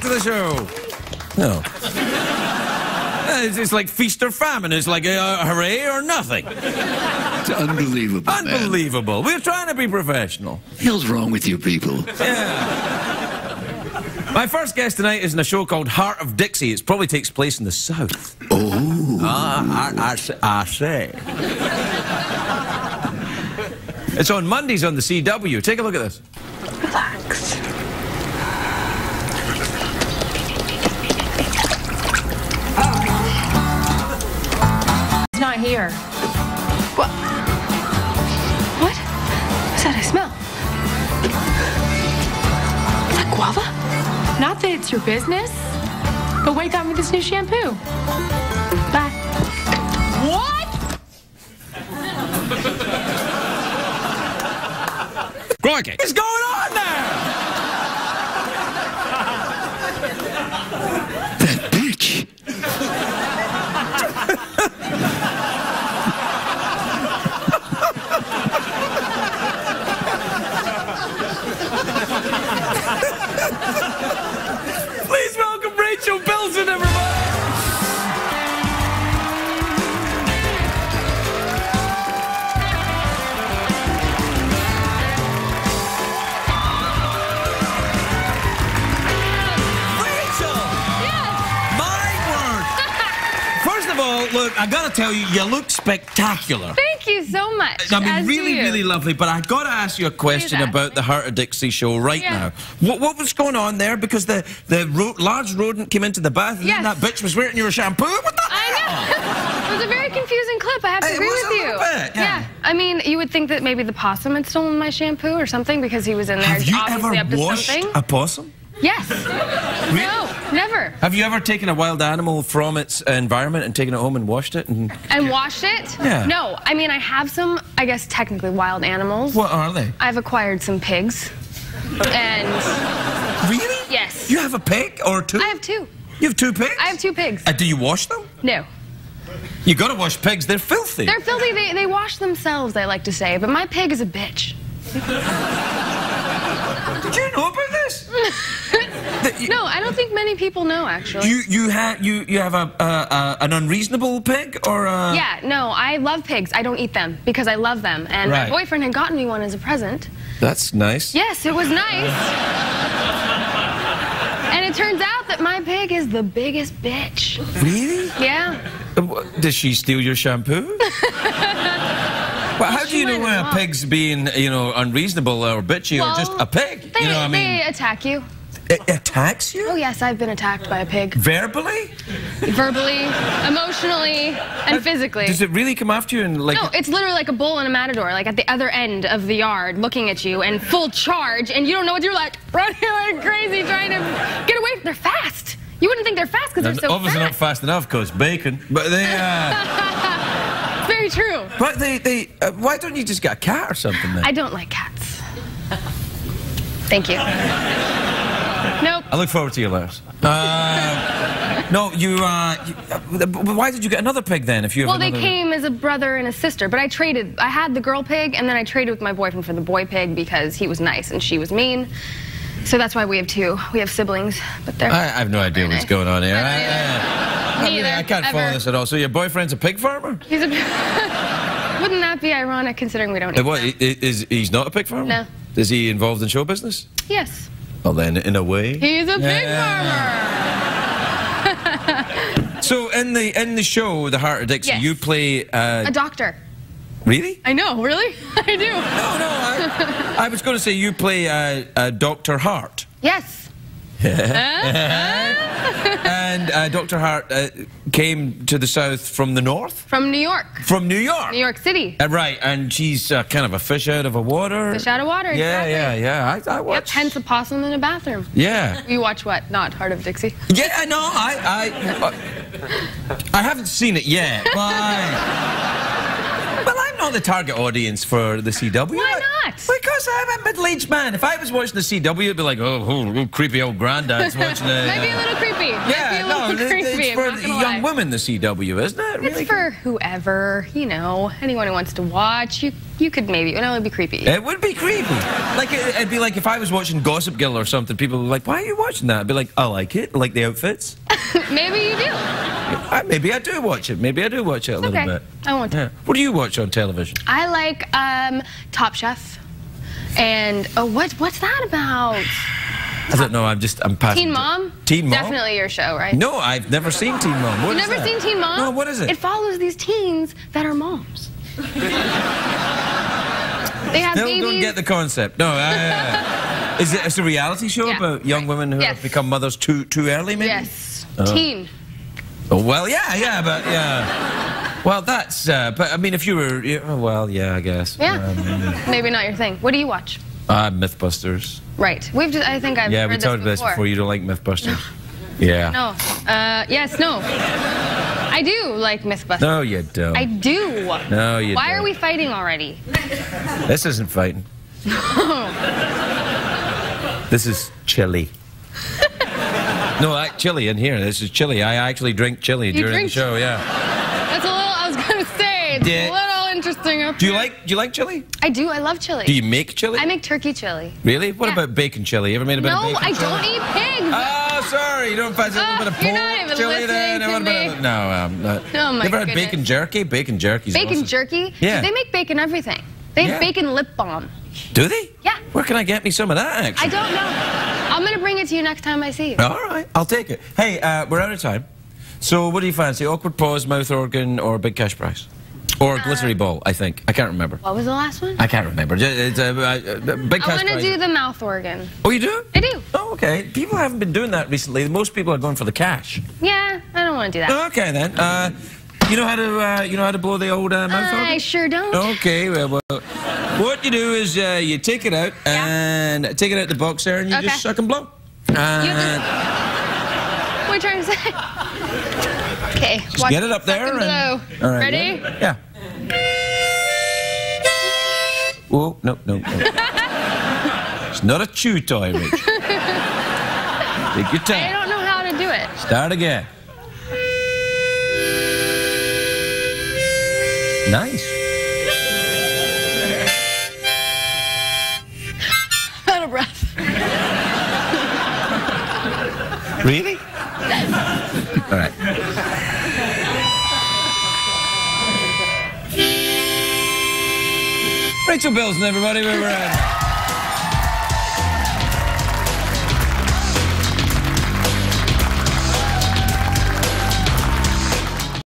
back to the show. No. It's, it's like feast or famine. It's like uh, hooray or nothing. It's unbelievable. man. Unbelievable. We're trying to be professional. The hell's wrong with you people? Yeah. My first guest tonight is in a show called Hart of Dixie. It probably takes place in the South. Oh, Ah, I, I, s- I say. It's on Mondays on the CW. Take a look at this. Relax. Not here. What? What? What's that I smell? Is that guava? Not that it's your business, but wake up with this new shampoo. Bye. What? Crikey. What's going on there? that bitch. All, look, I gotta tell you, you look spectacular. Thank you so much. I mean, As really, really lovely. But I got to ask you a question about the Hart of Dixie show right Yeah. now. What, what was going on there? Because the the ro- large rodent came into the bath, and Yes. that bitch was wearing your shampoo. What the I know. it was a very confusing clip. I have to It agree was with a you. bit, yeah. I mean, you would think that maybe the possum had stolen my shampoo or something because he was in there Have you ever washed something. a possum? Yes. No, never. Have you ever taken a wild animal from its environment and taken it home and washed it? And And washed it? Yeah. No. I mean, I have some, I guess, technically wild animals. what are they? I've acquired some pigs. And Really? yes. You have a pig or two? I have two. You have two pigs? I have two pigs. Uh, do you wash them? No. You got to wash pigs. They're filthy. They're filthy. They, they wash themselves, I like to say. But my pig is a bitch. Did you know about this? You- No, I don't think many people know, actually. You you have you you have a, a, a an unreasonable pig or a Yeah, no, I love pigs. I don't eat them because I love them. And Right. my boyfriend had gotten me one as a present. That's nice. Yes, it was nice. and it turns out that my pig is the biggest bitch. Really? Yeah. Uh, Does she steal your shampoo? well, how do you know when a pig's being, you know, unreasonable or bitchy or just a pig? They, you know what I they attack you. It attacks you? Oh, yes, I've been attacked by a pig. Verbally? Verbally, emotionally, and physically. Does it really come after you and like No, it's literally like a bull and a matador, like at the other end of the yard, looking at you and full charge, and you don't know what you're like, running like crazy, trying to get away. They're fast. You wouldn't think they're fast because they're so obviously fat. not fast enough because bacon. But they uh, Very true. but they they uh, why don't you just get a cat or something then? I don't like cats. Thank you. Nope. I look forward to your letters. Uh, no, you, uh, you uh, why did you get another pig then if you have Well, they came as a brother and a sister, but I traded. I had the girl pig, and then I traded with my boyfriend for the boy pig because he was nice and she was mean. So that's why we have two. We have siblings, but they're. I, I have no idea what's going on here. I I, don't I- I Me I can't follow this at all. So your boyfriend's a pig farmer? He's a. Wouldn't that be ironic considering we don't Uh, eat What, is, he's not a pig farmer? No. Is he involved in show business? Yes. Well then, in a way. He's a pig Yeah. farmer. So in the in the show, The Hart of Dixie, Yes. you play... Uh, A doctor. really? I know, really? I do. No, no, I, I was going to say you play uh, uh, Dr. Hart. Yes. And uh, Dr. Hart uh, came to the south from the north? From New York. From New York? New York City. Uh, right, and she's uh, kind of a fish out of a water. Fish out of water, Yeah, exactly. yeah, yeah. I, I Yep, watch. hence a possum in a bathroom. Yeah. You watch what? Not Hart of Dixie. Yeah, I know. I, I, I haven't seen it yet, but I, well, I'm not the target audience for the CW. Why not? Because I'm a middle-aged man. If I was watching the CW, it'd be like, oh, oh creepy old granddad's watching the. Might be a little creepy. Yeah, no, creepy. it's for the young lie. women, the CW, isn't it? Really? It's for whoever, you know, anyone who wants to watch. You you could maybe, you know, it would be creepy. It would be creepy. Like it, it'd be like if I was watching Gossip Girl or something. People would be like, "Why are you watching that?" I'd be like, "I like it. I like the outfits." maybe you do. I, maybe I do watch it. Maybe I do watch it a little Okay. bit. I won't. Yeah. What do you watch on television? I like um, Top Chef. And oh, what what's that about? I don't know. I'm just I'm passing. Teen Mom? Teen Mom. Definitely your show, right? No, I've never seen Teen Mom. What You've never that? seen Teen Mom? No, what is it? It follows these teens that are moms. they have Still babies. don't get the concept. No. I, uh, is it? It's a reality show Yeah. about young women who Yes. have become mothers too too early, maybe. Yes. Teen. Well, yeah, yeah, but yeah. Well, that's. Uh, but I mean, if you were, yeah, oh, well, yeah, I guess. Yeah. Um, Maybe not your thing. What do you watch? uh, MythBusters. Right. We've just, I think I've Yeah, we talked about this before. You don't like MythBusters. Yeah. No. Uh, yes, no. I do like Mythbusters. No, you don't. I do. No, you Why are don't. we fighting already? This isn't fighting. this is chili. No, I, chili in here. This is chili. I actually drink chili during drink the show. Yeah. That's a little, I was to say, it's Yeah. a little interesting. Up Do you there. like? Do you like chili? I do. I love chili. Do you make chili? I make turkey chili. really? What Yeah. about bacon chili? You ever made a bit of No, I chili? don't eat pigs. Oh, sorry. You don't fancy a little Ah, bit of you're pork not even chili listening then? to me. No, um, not. Oh, my You ever had goodness. bacon jerky? Bacon jerky's bacon awesome. jerky? Yeah. They make bacon everything. They have Yeah. bacon lip balm. Do they? Yeah. Where can I get me some of that? Actually? I don't know. I'm going to bring it to you next time I see you. All right, I'll take it. Hey, uh, we're out of time. So, what do you fancy? Awkward pause, mouth organ, or big cash prize? Or Uh, glittery ball? I think I can't remember. What was the last one? I can't remember. It's uh, uh, big I cash want to do the mouth organ. Oh, you do? I do. Oh, okay. People haven't been doing that recently. Most people are going for the cash. Yeah, I don't want to do that. Okay then. Uh, you know how to uh, you know how to blow the old uh, mouth organ? I sure don't. Okay, well, well, what you do is uh, you take it out Yeah. and take it out the box there, and you Okay. just suck and blow. And What are you trying to say? Okay. just get it up there. And and-. All right, Ready? Yeah. Whoa, no, no, no. it's not a chew toy, Rich. Take your time. I don't know how to do it. Start again. Nice. Really? All right. Rachel Bilson, everybody, we were at.